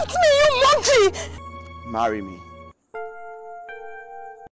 left me, you monkey! Marry me.